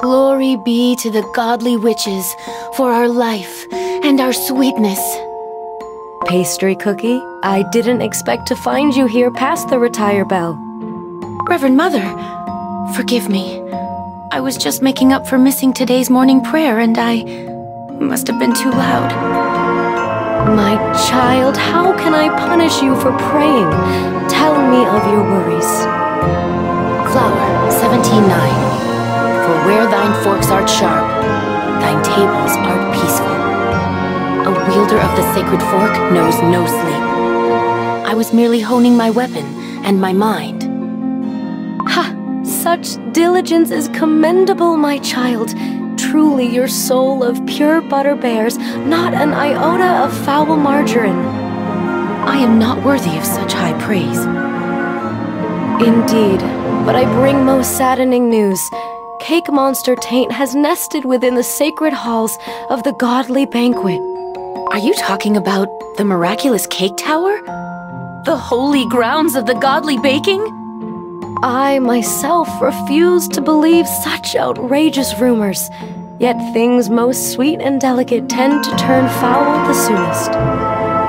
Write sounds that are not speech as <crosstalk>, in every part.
Glory be to the godly witches for our life and our sweetness. Pastry cookie, I didn't expect to find you here past the retire bell. Reverend Mother, forgive me. I was just making up for missing today's morning prayer and I must have been too loud. My child, how can I punish you for praying? Tell me of your worries. Flour, 17-9. Where thine forks art sharp, thine tables art peaceful. A wielder of the sacred fork knows no sleep. I was merely honing my weapon and my mind. Ha! Such diligence is commendable, my child. Truly your soul of pure butter bears not an iota of foul margarine. I am not worthy of such high praise. Indeed, but I bring most saddening news. Cake Monster Taint has nested within the sacred halls of the godly banquet. Are you talking about the miraculous cake tower? The holy grounds of the godly baking? I myself refuse to believe such outrageous rumors. Yet things most sweet and delicate tend to turn foul the soonest.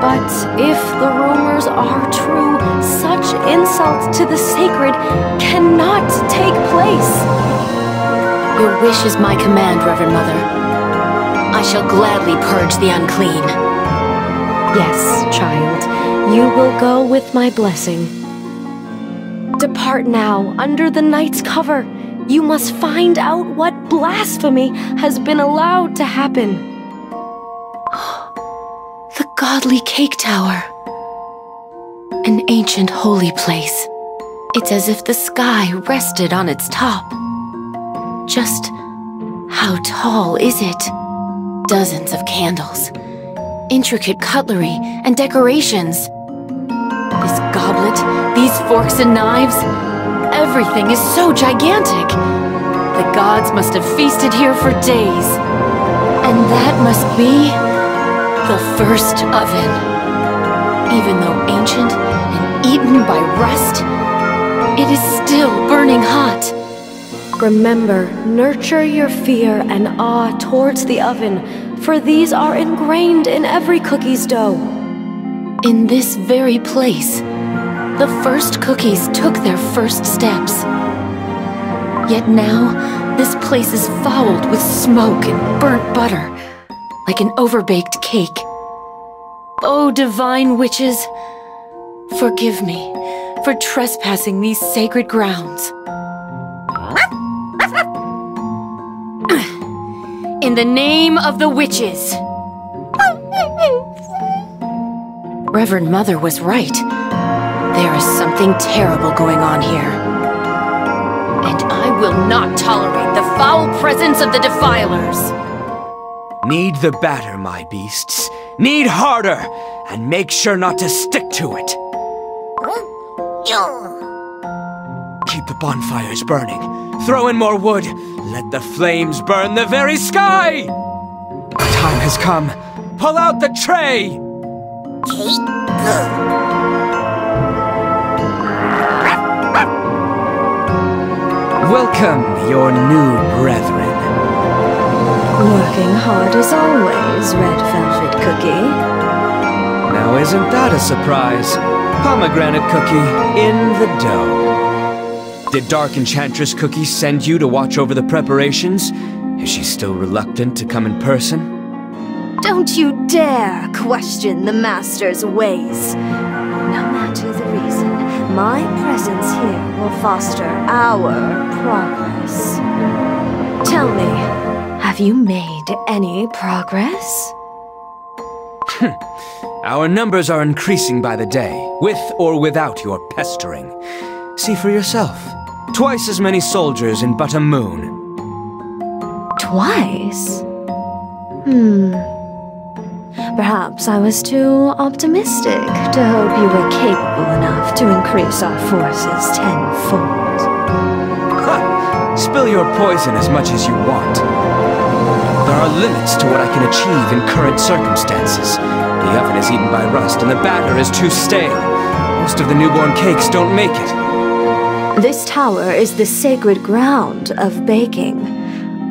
But if the rumors are true, such insults to the sacred cannot take place. Your wish is my command, Reverend Mother. I shall gladly purge the unclean. Yes, child, you will go with my blessing. Depart now, under the night's cover. You must find out what blasphemy has been allowed to happen. <gasps> the godly cake tower. An ancient holy place. It's as if the sky rested on its top. Just how tall is it? Dozens of candles, intricate cutlery, and decorations. This goblet, these forks and knives, everything is so gigantic. The gods must have feasted here for days. And that must be the first oven. Even though ancient and eaten by rust, it is still burning hot. Remember, nurture your fear and awe towards the oven, for these are ingrained in every cookie's dough. In this very place, the first cookies took their first steps. Yet now, this place is fouled with smoke and burnt butter, like an overbaked cake. Oh, divine witches, forgive me for trespassing these sacred grounds. In the name of the witches! Reverend Mother was right. There is something terrible going on here. And I will not tolerate the foul presence of the defilers. Knead the batter, my beasts. Knead harder, and make sure not to stick to it. Keep the bonfires burning. Throw in more wood. Let the flames burn the very sky! Time has come. Pull out the tray! Welcome, your new brethren. Working hard as always, Red Velvet Cookie. Now isn't that a surprise? Pomegranate cookie in the dough. Did Dark Enchantress Cookie send you to watch over the preparations? Is she still reluctant to come in person? Don't you dare question the Master's ways. No matter the reason, my presence here will foster our progress. Tell me, have you made any progress? <laughs> Our numbers are increasing by the day, with or without your pestering. See for yourself. Twice as many soldiers in but a moon. Twice? Hmm. Perhaps I was too optimistic to hope you were capable enough to increase our forces tenfold. Ha! Spill your poison as much as you want. There are limits to what I can achieve in current circumstances. The oven is eaten by rust and the batter is too stale. Most of the newborn cakes don't make it. This tower is the sacred ground of baking.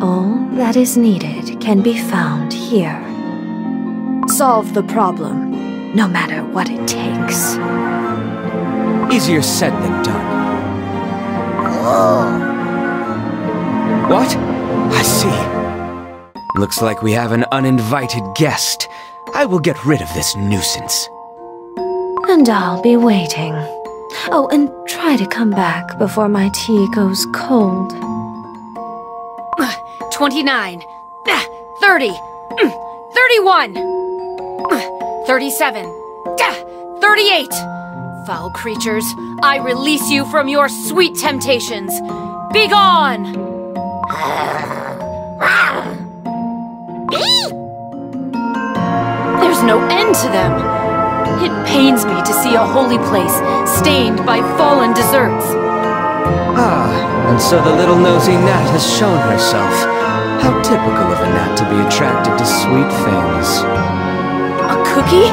All that is needed can be found here. Solve the problem, no matter what it takes. Easier said than done. What? I see. Looks like we have an uninvited guest. I will get rid of this nuisance. And I'll be waiting. Oh, and try to come back before my tea goes cold. <sighs> 29, ah, 30, mm, 31, mm, 37, ah, 38. Foul creatures, I release you from your sweet temptations. Begone! <sighs> There's no end to them. It pains me to see a holy place stained by fallen desserts. Ah, and so the little nosy gnat has shown herself. How typical of a gnat to be attracted to sweet things. A cookie?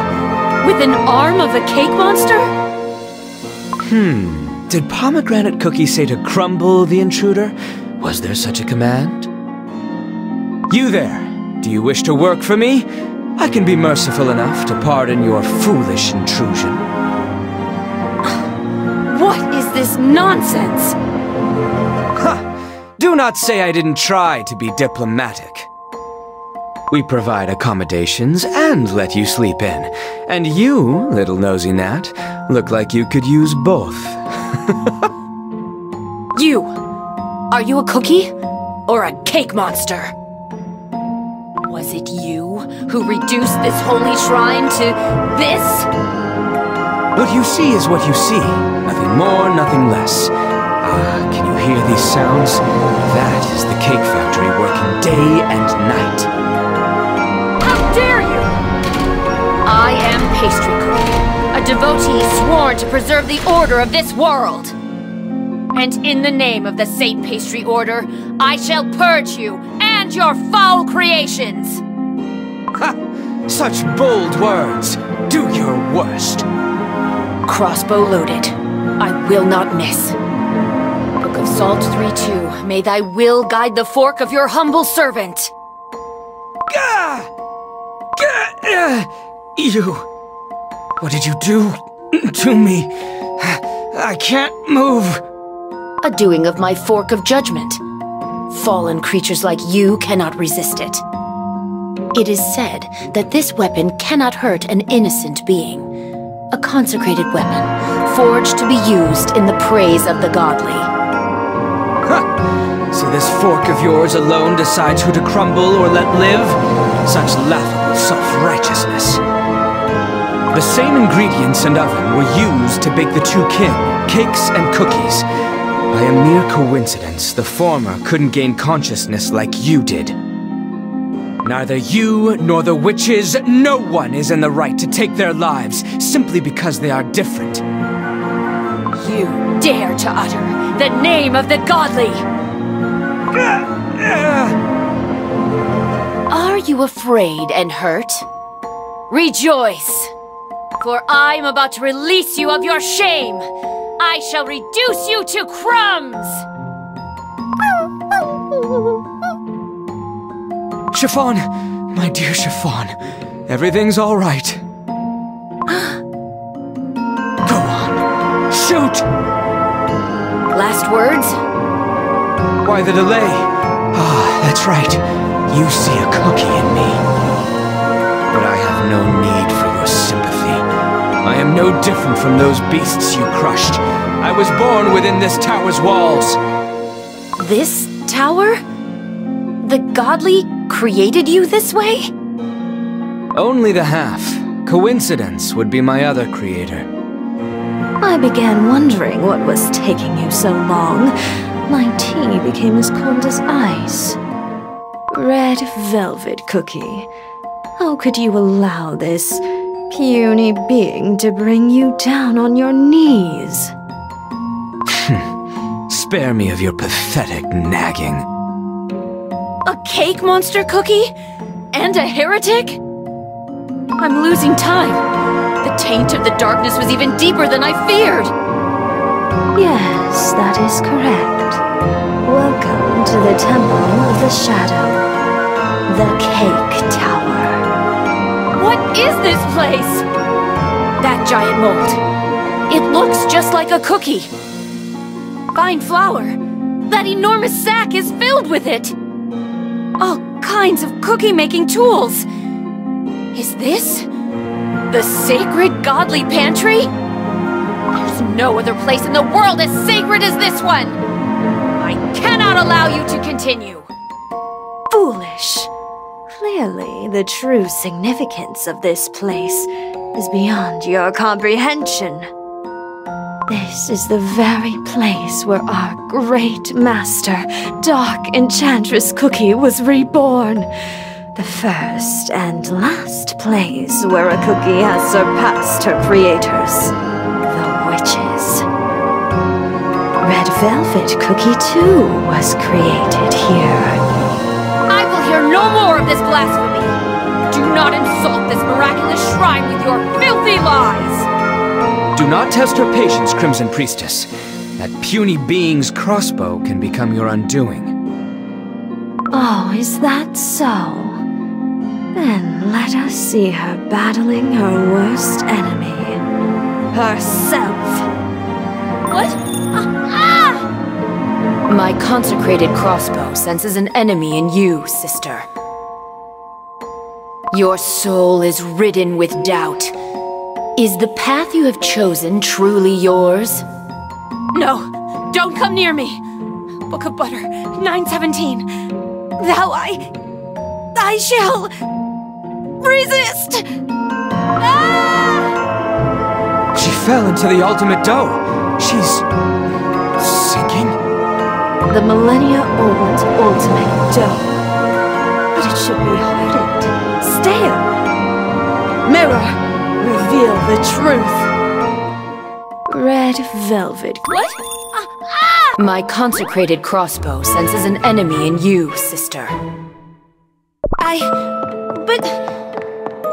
With an arm of a cake monster? Hmm. Did Pomegranate Cookie say to crumble the intruder? Was there such a command? You there! Do you wish to work for me? I can be merciful enough to pardon your foolish intrusion. What is this nonsense? Ha! Do not say I didn't try to be diplomatic. We provide accommodations and let you sleep in. And you, little nosy gnat, look like you could use both. <laughs> You! Are you a cookie? Or a cake monster? Was it you who reduced this holy shrine to this? What you see is what you see. Nothing more, nothing less. Ah, can you hear these sounds? That is the cake factory working day and night. How dare you! I am Pastry Cookie, a devotee sworn to preserve the order of this world. And in the name of the Saint Pastry Order, I shall purge you and your foul creations! Ha! Such bold words! Do your worst! Crossbow loaded. I will not miss. Book of Salt 3-2, may thy will guide the fork of your humble servant. Gah! Gah! Uh, you... What did you do to me? I can't move. A doing of my fork of judgment. Fallen creatures like you cannot resist it. It is said that this weapon cannot hurt an innocent being. A consecrated weapon, forged to be used in the praise of the godly. So this fork of yours alone decides who to crumble or let live? Such laughable self-righteousness. The same ingredients and oven were used to bake the two kin, cakes and cookies. By a mere coincidence, the former couldn't gain consciousness like you did. Neither you nor the witches, no one is in the right to take their lives simply because they are different. You dare to utter the name of the godly! Are you afraid and hurt? Rejoice! For I'm about to release you of your shame! I shall reduce you to crumbs! Chiffon! My dear Chiffon, everything's all right. <gasps> Go on, shoot! Last words? Why the delay? Ah, that's right. You see a cookie in me. But I have no need for your sympathy. I am no different from those beasts you crushed. I was born within this tower's walls. This tower? The godly created you this way? Only the half. Coincidence would be my other creator. I began wondering what was taking you so long. My tea became as cold as ice. Red velvet cookie. How could you allow this puny being to bring you down on your knees? Hmm. Spare me of your pathetic nagging. A cake monster cookie? And a heretic? I'm losing time. The taint of the darkness was even deeper than I feared. Yes, that is correct. Welcome to the Temple of the Shadow, the Cake Tower. What is this place? That giant mold. It looks just like a cookie. Fine flour. That enormous sack is filled with it. All kinds of cookie-making tools. Is this the sacred godly pantry? There's no other place in the world as sacred as this one. I cannot allow you to continue. Foolish. Clearly, the true significance of this place is beyond your comprehension. This is the very place where our great master, Dark Enchantress Cookie, was reborn. The first and last place where a cookie has surpassed her creators, the witches. Red Velvet Cookie, too, was created here. I will hear no more of this blasphemy. Do not insult this miraculous shrine with your filthy lies. Do not test her patience, Crimson Priestess. That puny being's crossbow can become your undoing. Oh, is that so? Then let us see her battling her worst enemy, herself. What? Ah! ah! My consecrated crossbow senses an enemy in you, sister. Your soul is ridden with doubt. Is the path you have chosen truly yours? No! Don't come near me! Book of Butter, 917. Thou I... I shall... resist! Ah! She fell into the ultimate dough. She's... The millennia-old ultimate dough. But it should be hardened, stale. Mirror! reveal the truth. Red velvet. What? Ah! My consecrated crossbow senses an enemy in you, sister. I... but...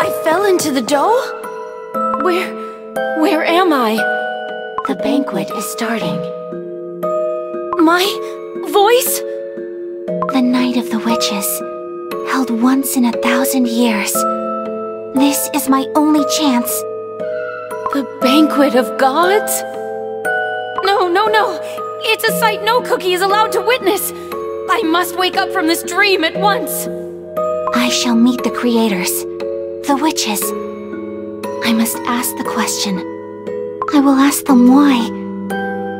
I fell into the dough? Where... where am I? The banquet is starting. My... voice? The Night of the Witches, held once in a thousand years. This is my only chance. The banquet of gods? No, no, no! It's a sight no cookie is allowed to witness! I must wake up from this dream at once! I shall meet the creators, the witches. I must ask the question. I will ask them why.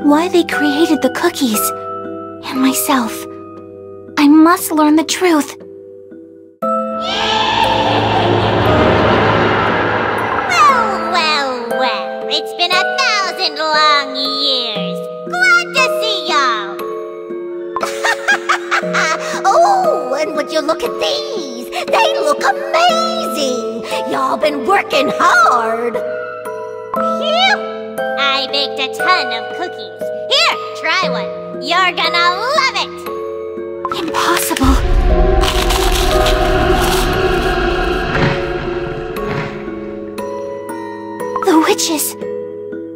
Why they created the cookies. And myself. I must learn the truth. Well, well, well. It's been a thousand long years. Glad to see y'all. <laughs> oh, and would you look at these? They look amazing. Y'all been working hard. Phew! I baked a ton of cookies. Here, try one. You're gonna love it. Impossible. The witches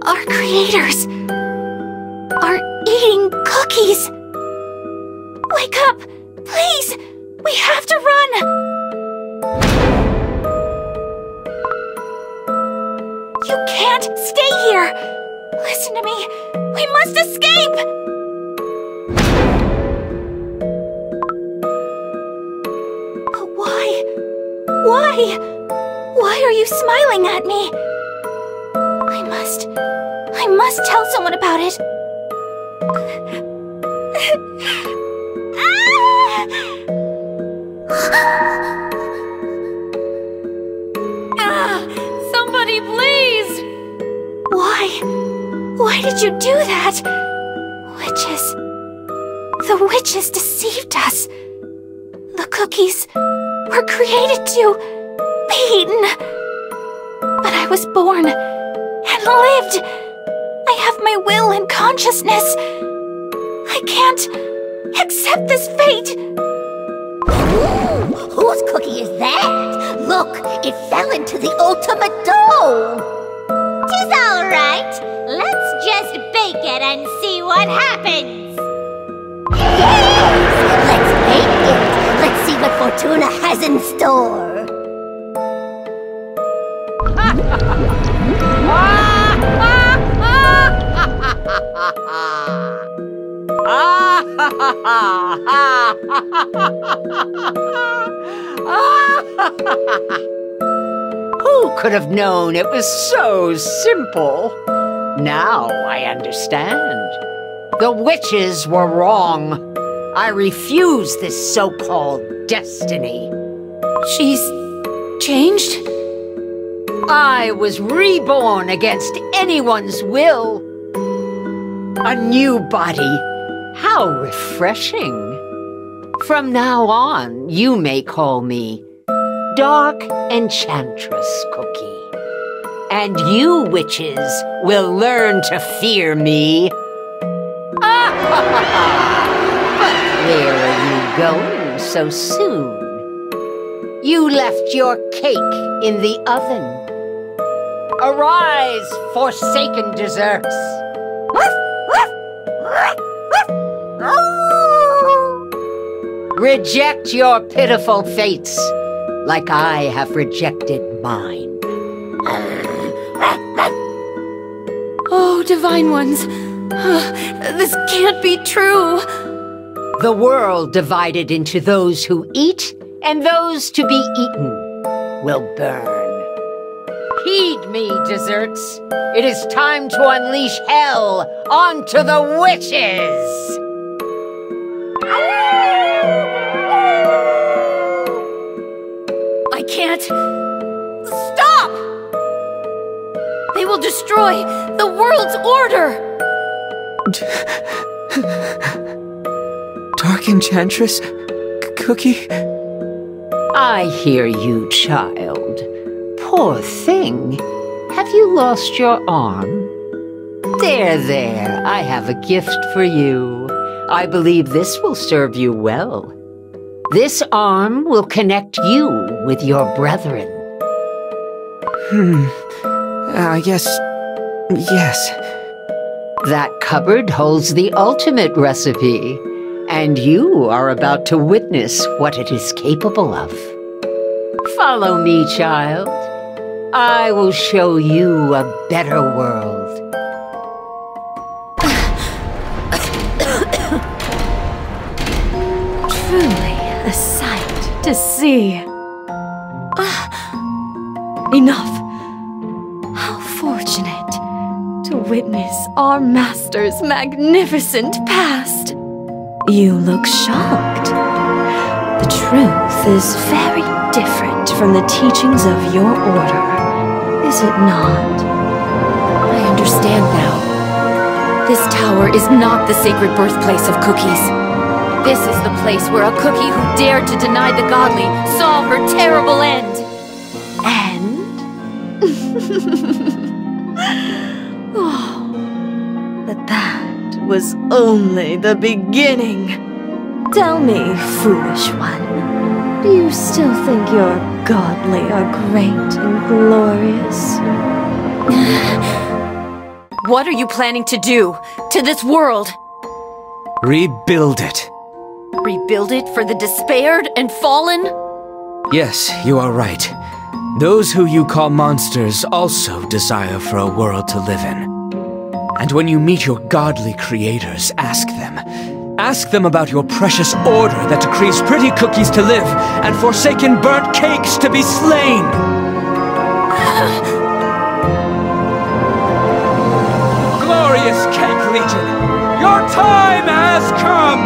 our creators are eating cookies. Wake up, please. We have to run. You can't stay here. Listen to me. We must escape. Why? Why are you smiling at me? I must... I must tell someone about it. ah! Somebody please! Why? Why did you do that? Witches. The witches deceived us. The cookies were created to be eaten. But I was born and lived I have my will and consciousness. I can't accept this fate. Ooh, whose cookie is that? Look, it fell into the ultimate dough. Tis all right. Let's just bake it and see what happens. Fortuna has in store. <laughs> Who could have known it was so simple? Now I understand. The witches were wrong. I refuse this so-called destiny. She's changed? I was reborn against anyone's will. A new body. How refreshing. From now on, you may call me Dark Enchantress Cookie. And you witches will learn to fear me. <laughs> Ah, going so soon? You left your cake in the oven. Arise, forsaken desserts. Reject your pitiful fates, like I have rejected mine. Oh, Divine Ones. This can't be true. The world divided into those who eat and those to be eaten will burn. Heed me, desserts. It is time to unleash hell onto the witches! I can't. Stop! They will destroy the world's order! <laughs> Dark Enchantress? C- Cookie? I hear you, child. Poor thing. Have you lost your arm? There, there. I have a gift for you. I believe this will serve you well. This arm will connect you with your brethren. Hmm. I guess. Yes. That cupboard holds the ultimate recipe, and you are about to witness what it is capable of. Follow me, child. I will show you a better world. Truly a sight to see. Ah, enough. How fortunate to witness our master's magnificent past. You look shocked. The truth is very different from the teachings of your order, is it not? I understand now. This tower is not the sacred birthplace of cookies. This is the place where a cookie who dared to deny the godly saw her terrible end. And? <laughs> oh, but that was only the beginning. Tell me, foolish one, do you still think your godly are great and glorious? <sighs> What are you planning to do to this world? Rebuild it. Rebuild it for the despaired and fallen? Yes, you are right. Those who you call monsters also desire for a world to live in. And when you meet your godly creators, ask them. Ask them about your precious order that decrees pretty cookies to live and forsaken burnt cakes to be slain. Glorious Cake Legion, your time has come!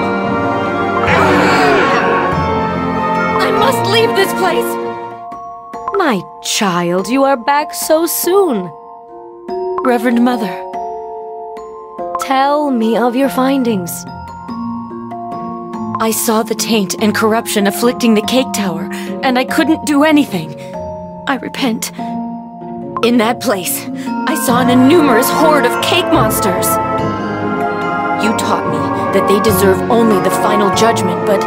I must leave this place! My child, you are back so soon. Reverend Mother, Tell me of your findings. I saw the taint and corruption afflicting the cake tower, and I couldn't do anything. I repent. In that place, I saw an innumerous horde of cake monsters. You taught me that they deserve only the final judgment, but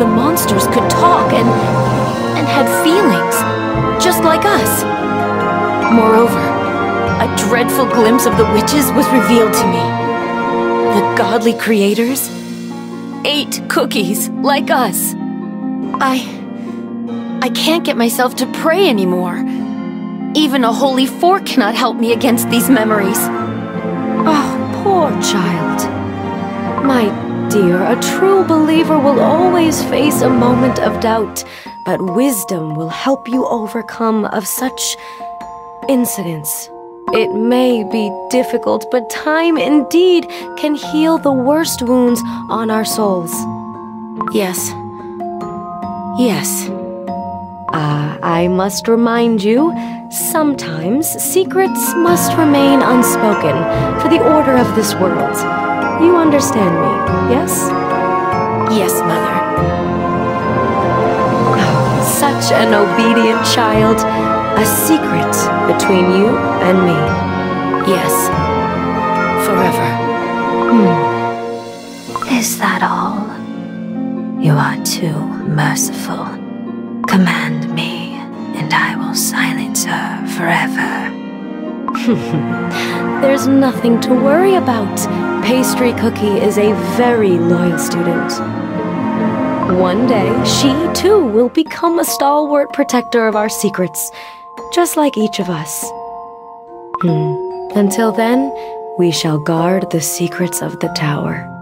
the monsters could talk and and had feelings, just like us. Moreover, a dreadful glimpse of the witches was revealed to me. The godly creators ate cookies like us. I... I can't get myself to pray anymore. Even a holy fork cannot help me against these memories. Oh, poor child. My dear, a true believer will always face a moment of doubt, but wisdom will help you overcome of such incidents. It may be difficult, but time indeed can heal the worst wounds on our souls. Yes. Yes. Ah, I must remind you, sometimes secrets must remain unspoken for the order of this world. You understand me, yes? Yes, Mother. Such an obedient child. A secret between you and me. Yes. Forever. Hmm. Is that all? You are too merciful. Command me, and I will silence her forever. <laughs> There's nothing to worry about. Pastry Cookie is a very loyal student. One day, she too will become a stalwart protector of our secrets, just like each of us. Hmm. Until then, we shall guard the secrets of the tower.